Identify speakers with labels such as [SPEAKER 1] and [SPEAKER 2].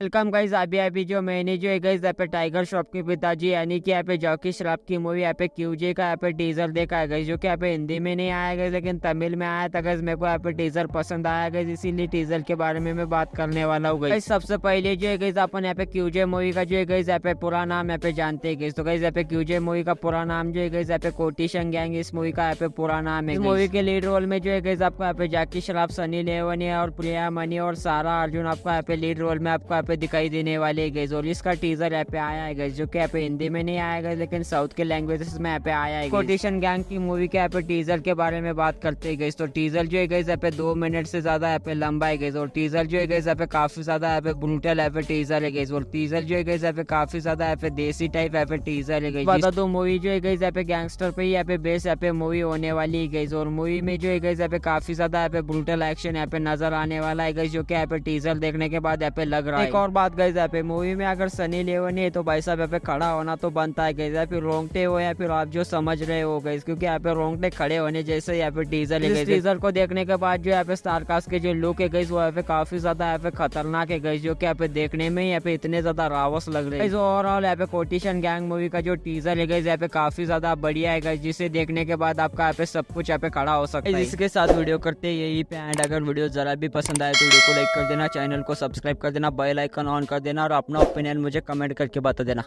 [SPEAKER 1] Welcome guys अभी अभी जो मैंने जो है गाइज़ यहाँ पे टाइगर श्रॉफ के पिताजी यानी कि यहाँ पे जॉकी श्रॉफ की मूवी यहाँ पे क्यूजे का यहाँ पे टीजर देखा है गाइज़ जो कि यहाँ पे हिंदी में नहीं आया गया लेकिन तमिल में आया था गाइज़ मेरे को यहाँ पे टीजर पसंद आया गया इसीलिए टीजर के बारे में मैं बात करने वाला हूँ गई सबसे पहले जो है गाइज़ अपन यहाँ पे क्यूजे मूवी का जो है गाइज़ यहाँ पे पूरा नाम यहाँ पे जानते गई तो गाइज़ यहाँ पे क्यूजे मूवी का पूरा नाम जो है गाइज़ यहाँ पे कोटिशन गैंग इस मूवी का यहाँ पे पूरा नाम है मूवी के लीड रोल में जो है गाइज़ आपको यहाँ पे जाकी श्रॉफ सनी लेवनी और प्रिया मनी और सारा अर्जुन आपको यहाँ पे लीड रोल में आपको पे दिखाई देने वाले वाले गए और इसका टीजर यहाँ पे आया है गैस जो कि यहाँ पे हिंदी में नहीं आया गया लेकिन साउथ के लैंग्वेजेस में यहाँ पे आया है कोटेशन गैंग की मूवी के यहाँ पे टीजर के बारे में बात करते गए तो टीजर जो है गई यहाँ पे दो मिनट से ज़्यादा यहाँ पे लंबा है गई और टीजर जो है गई यहाँ पे काफ़ी ज़्यादा यहाँ पे ब्रूटल यहाँ पे टीजर है गई और टीजर जो है गई यहाँ पे काफ़ी ज़्यादा यहाँ पे देसी टाइप यहाँ पे टीजर है गई बता दो मूवी जो है गई यहाँ पे गैंगस्टर पे यहाँ पे बेस यहाँ पे मूवी होने वाली है गई और मूवी में जो है गई यहाँ पे काफ़ी ज़्यादा यहाँ पे ब्रूटल एक्शन यहाँ पे नज़र आने वाला है गई जो कि यहाँ पे टीजर देखने के बाद यहाँ पे लग रहा है और बात गई यहाँ पे मूवी में अगर सनी लेवन है तो भाई साहब यहाँ पे खड़ा होना तो बनता है गई फिर रोंगटे हो या फिर आप जो समझ रहे हो गई क्योंकि यहाँ पे रोंगटे खड़े होने जैसे यहाँ पे टीजर है टीजर को देखने के बाद जो यहाँ पे स्टारकास्ट के जो लुक है गई वो यहाँ पे काफ़ी ज़्यादा यहाँ पे खतरनाक है गई जो की यहाँ पे देखने में यहाँ पे इतने ज़्यादा रावस लग रहे हैं ओवरऑल यहाँ पे कोटिशन गैंग मूवी का जो टीजर है गई यहाँ पे काफ़ी ज़्यादा बढ़िया है गई जिसे देखने के बाद आपका यहाँ पे सब कुछ यहाँ पे खड़ा हो सकता है इसके साथ वीडियो करते यही पे एंड अगर वीडियो जरा भी पसंद आए तो वीडियो को लाइक कर देना चैनल को सब्सक्राइब कर देना बेल आइकन ऑन कर देना और अपना ओपिनियन मुझे कमेंट करके बता देना।